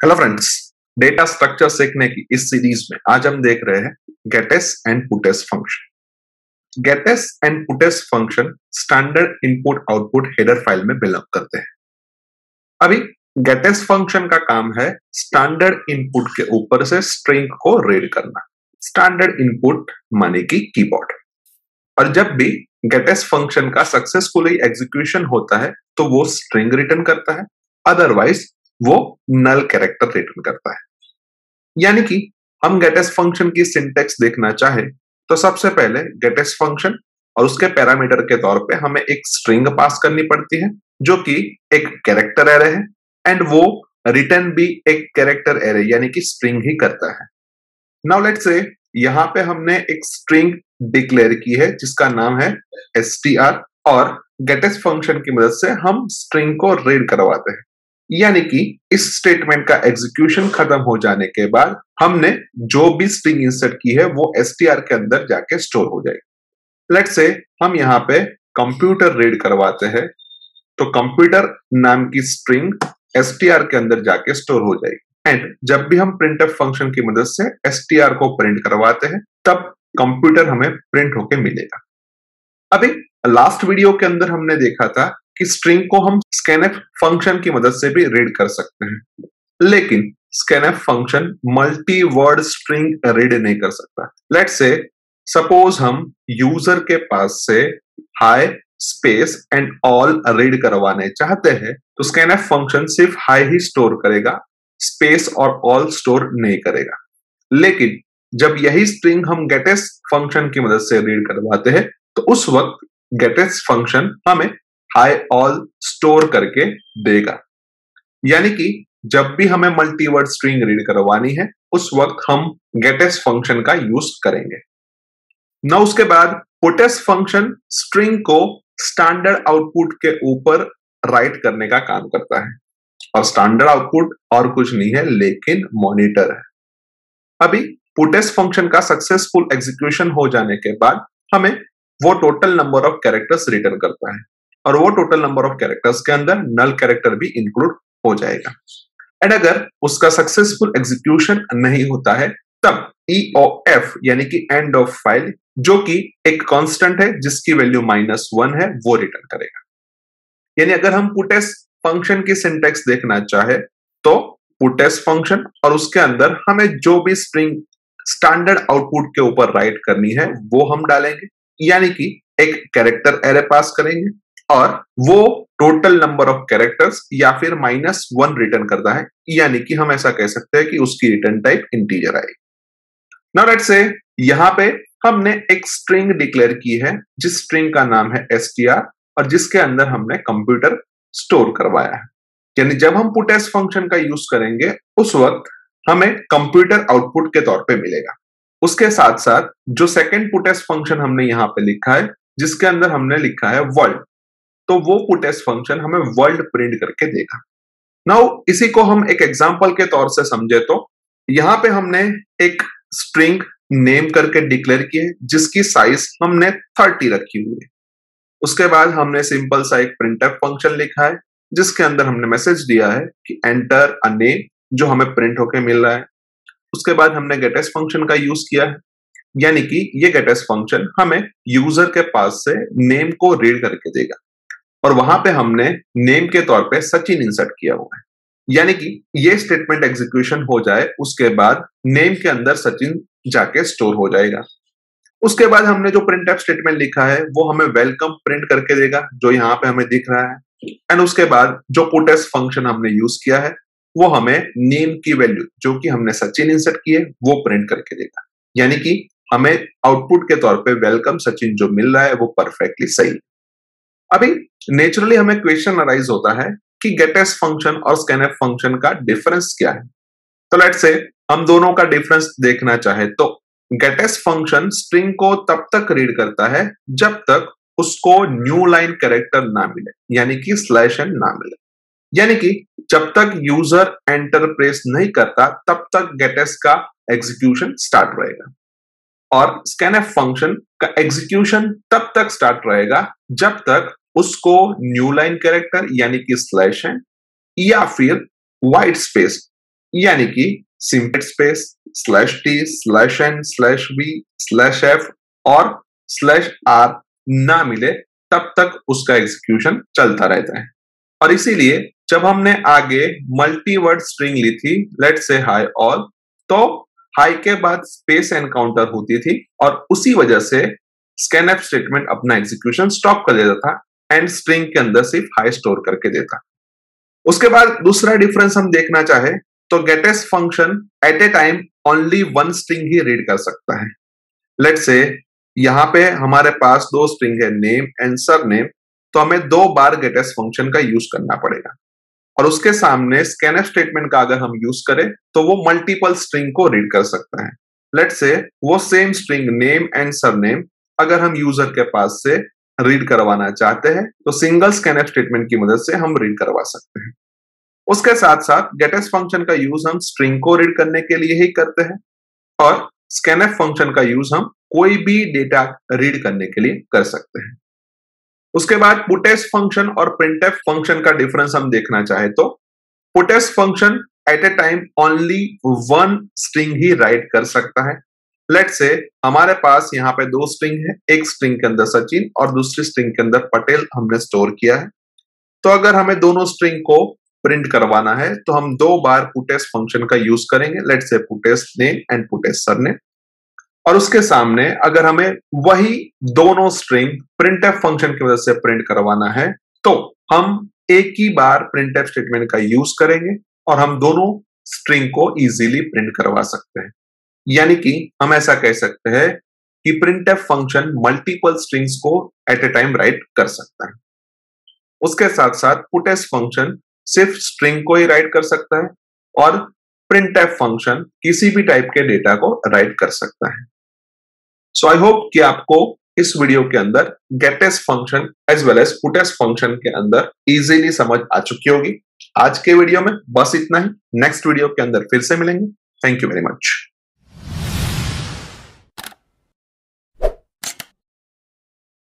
Hello friends data structure सीखने की इस सीरीज़ में आज हम देख रहे हैं gets and puts function gets and puts function standard input output header file में बिलोंग करते हैं। अभी गेटेस फ़ंक्शन का काम है स्टैंडर्ड इनपुट के ऊपर से स्ट्रिंग को रीड करना। स्टैंडर्ड इनपुट माने की कीबोर्ड और जब भी गेटेस फ़ंक्शन का सक्सेसफुली एग्जीक्यूशन होता है तो वो स्ट्रिंग रिटर्न करता है। अदरवाइज़ वो नल कैरेक्टर रिटर्न करता है। यानी कि हम गेटेस फ़ंक्शन की सिंटेक्स देखना चाहे तो सबसे पहले गेटेस फ़ंक्शन और उसके पैरामीटर के तौर पे हमें एक स्ट्रिंग पास करनी पड़ती है, जो कि एक कैरेक्टर एरे है एंड वो रिटर्न भी एक कैरेक्टर एरे यानी कि स्ट्रिंग ही करता है। नाउ लेट्स से यहाँ पे हमने एक स्ट्रिंग डिक्लेयर की है, जिसका नाम है एस और गेटेस फ़ंक्शन की मदद से हम स्ट्रिंग को रीड करवाते हैं। यानी कि इस स्टेटमेंट का एग्जीक्यूशन खत्म हो जाने के बाद हमने जो भी स्ट्रिंग इंसर्ट की है, वो एस के अंदर जाके स्टोर हो जाएगी। लेट से हम यहाँ पे कंप्यूटर रीड करवाते हैं तो कंप्यूटर नाम की स्ट्रिंग एस के अंदर जाके स्टोर हो जाएगी। एंड जब भी हम प्रिंट फ़ंक्शन की मदद से एस को प्रिंट करवाते हैं, तब कंप्यूटर हमें प्रिंट होके मिलेगा। अभी लास्ट वीडियो के अंदर हमने देखा था कि स्ट्रिंग को हम स्कैनएफ फ़ंक्शन की मदद से भी रीड कर सकते हैं। लेकिन scanf function multi word string read नहीं कर सकता। लेट्स से सपोज़ हम यूज़र के पास से hi space and all read करवाने चाहते हैं तो स्कैनएफ फ़ंक्शन सिर्फ़ हाई ही स्टोर करेगा स्पेस और ऑल स्टोर नहीं करेगा। लेकिन जब यही स्ट्रिंग हम गेटेस फ़ंक्शन की मदद से रीड करवाते हैं तो उस वक्त गेटेस फ़ंक्शन हमें हाई ऑल स्टोर करके देगा। यानी कि जब भी हमें मल्टीवर्ड स्ट्रिंग रीड करवानी है, उस वक्त हम गेटेस फ़ंक्शन का यूज़ करेंगे। न उसके बाद पुटेस फ़ंक्शन स्ट्रिंग को स्टैंडर्ड आउटपुट के ऊपर राइट करने का काम करता है। और स्टैंडर्ड आउटपुट और कुछ नहीं है, लेकिन मॉनिटर है। अभी पुटेस फ़ंक्शन का सक्सेसफुल एग्जीक्यूशन हो जाने के बाद हमें वो total number of characters return करता है। और वो टोटल नंबर ऑफ़ कैरेक्टर्स के अंदर नल कैरेक्टर भी इंक्लूड हो जाएगा। एंड अगर उसका सक्सेसफुल एग्जीक्यूशन नहीं होता है, तब ई ओ एफ़ यानी कि एंड ऑफ़ फ़ाइल जो कि एक कांस्टेंट है, जिसकी वैल्यू माइनस वन है, वो रिटर्न करेगा। यानी अगर हम पुटेस फ़ंक्शन की सिंटेक्स देखना चाहे तो पुटेस फ़ंक्शन और उसके अंदर हमें जो भी स्ट्रिंग स्टैंडर्ड आउटपुट के ऊपर राइट करनी है, वो हम डालेंगे। यानी कि एक कैरेक्टर एरे पास करेंगे। और वो टोटल नंबर ऑफ़ कैरेक्टर्स या फिर माइनस वन रिटर्न करता है, यानी कि हम ऐसा कह सकते हैं कि उसकी रिटर्न टाइप इंटीजर आएगी। नाउ लेट्स से यहाँ पे हमने एक स्ट्रिंग डिक्लेयर की है, जिस स्ट्रिंग का नाम है एसटीआर और जिसके अंदर हमने कंप्यूटर स्टोर करवाया है। यानी जब हम पुटेस फ़ंक्शन का यूज़ करेंगे, उस वक्त हमें कंप्यूटर आउटपुट के तौर पे मिलेगा। उसके साथ साथ जो सेकेंड पुटेस फ़ंक्शन हमने यहाँ पे लिखा है, जिसके अंदर हमने लिखा है वर्ल्ड तो वो पुटेस फ़ंक्शन हमें वर्ल्ड प्रिंट करके देगा। नाउ इसी को हम एक एग्ज़ाम्पल के तौर से समझे तो यहाँ पे हमने एक स्ट्रिंग नेम करके डिक्लेयर की है, जिसकी साइज़ हमने थर्टी रखी हुई है। उसके बाद हमने सिंपल सा एक प्रिंट फ़ंक्शन लिखा है, जिसके अंदर हमने मैसेज दिया है कि एंटर अ नेम जो हमें प्रिंट होके मिल रहा है। उसके बाद हमने गेटेस फ़ंक्शन का यूज़ किया है, यानी कि ये गेटेस फ़ंक्शन हमें यूज़र के पास से नेम को रीड करके देगा। और वहाँ पे हमने नेम के तौर पे सचिन इंसर्ट किया हुआ है। यानी कि ये स्टेटमेंट एग्जीक्यूशन हो जाए, उसके बाद नेम के अंदर सचिन जाके स्टोर हो जाएगा। उसके बाद हमने जो प्रिंट स्टेटमेंट लिखा है, वो हमें वेलकम प्रिंट करके देगा, जो यहाँ पे हमें दिख रहा है। एंड उसके बाद जो पुटेस फ़ंक्शन हमने यूज़ किया है, वो हमें नेम की वैल्यू जो कि हमने सचिन इंसर्ट की है, वो प्रिंट करके देगा। यानी कि हमें आउटपुट के तौर पे वेलकम सचिन जो मिल रहा है, वो परफेक्टली सही। अभी नेचुरली हमें क्वेश्चन अराइज होता है कि गेटेस फ़ंक्शन और स्कैनएफ फ़ंक्शन का डिफरेंस क्या है। तो लेट से हम दोनों का डिफरेंस देखना चाहे तो गेटेस फ़ंक्शन स्ट्रिंग को तब तक रीड करता है जब तक उसको न्यू लाइन कैरेक्टर ना मिले, यानी कि स्लैश एन ना मिले। यानी कि जब तक यूज़र एंटर प्रेस नहीं करता, तब तक गेटेस का एग्जीक्यूशन स्टार्ट रहेगा। और स्कैनएफ फ़ंक्शन का एग्जीक्यूशन तब तक स्टार्ट रहेगा जब तक उसको न्यू लाइन कैरेक्टर यानी कि स्लैश है, या फिर वाइट स्पेस यानी कि simple space slash T slash N slash B slash F और स्लैश आर ना मिले, तब तक उसका एग्जीक्यूशन चलता रहता है। और इसीलिए जब हमने आगे मल्टी वर्ड स्ट्रिंग ली थी लेट से हाई ऑल तो हाई के बाद स्पेस एनकाउंटर होती थी और उसी वजह से स्कैनएफ स्टेटमेंट अपना एग्जीक्यूशन स्टॉप कर देता था। एंड स्ट्रिंग के अंदर सिर्फ़ हाई स्टोर करके देता। उसके बाद दूसरा डिफरेंस हम देखना चाहे तो gets function at a time only one string he read कर सकता है। लेट से यहाँ पे हमारे पास दो स्ट्रिंग है नेम एंड सर नेम तो हमें दो बार गेटेस्ट फ़ंक्शन का यूज़ करना पड़ेगा। और उसके सामने स्कैनर स्टेटमेंट का अगर हम यूज़ करें तो वो मल्टीपल स्ट्रिंग को रीड कर सकता है। लेट से वो same string name and surname अगर हम यूज़र के पास से रीड करवाना चाहते हैं तो सिंगल स्कैनर स्टेटमेंट की मदद से हम रीड करवा सकते हैं। उसके साथ साथ गेटेस फ़ंक्शन का यूज़ हम स्ट्रिंग को रीड करने के लिए ही करते हैं, और स्कैनएफ फ़ंक्शन का यूज़ हम कोई भी डेटा रीड करने के लिए कर सकते हैं। उसके बाद पुटेस फ़ंक्शन और प्रिंटेफ फ़ंक्शन का डिफरेंस हम देखना चाहे तो puts function at a time only one string he write कर सकता है। लेट से हमारे पास यहाँ पे दो स्ट्रिंग है, एक स्ट्रिंग के अंदर सचिन और दूसरी स्ट्रिंग के अंदर पटेल हमने स्टोर किया है। तो अगर हमें दोनों स्ट्रिंग को प्रिंट करवाना है तो हम दो बार पुटेस फ़ंक्शन का यूज़ करेंगे। Let say puts name and puts surname और उसके सामने अगर हमें वही दोनों स्ट्रिंग प्रिंट एफ़ फ़ंक्शन की वजह से प्रिंट करवाना है तो हम एक ही बार प्रिंट एफ़ स्टेटमेंट का यूज़ करेंगे और हम दोनों स्ट्रिंग को इजीली प्रिंट करवा सकते हैं। यानी कि हम ऐसा कह सकते हैं कि printf function multiple strings को एट ए टाइम राइट कर सकता है। उसके साथ साथ पुटेस फ़ंक्शन सिर्फ़ स्ट्रिंग को ही राइट कर सकता है और प्रिंट एफ़ फ़ंक्शन किसी भी टाइप के डेटा को राइट कर सकता है। सो आई होप कि आपको इस वीडियो के अंदर gets function as well as puts function के अंदर इजीली समझ आ चुकी होगी। आज के वीडियो में बस इतना ही। नेक्स्ट वीडियो के अंदर फिर से मिलेंगे। Thank you very much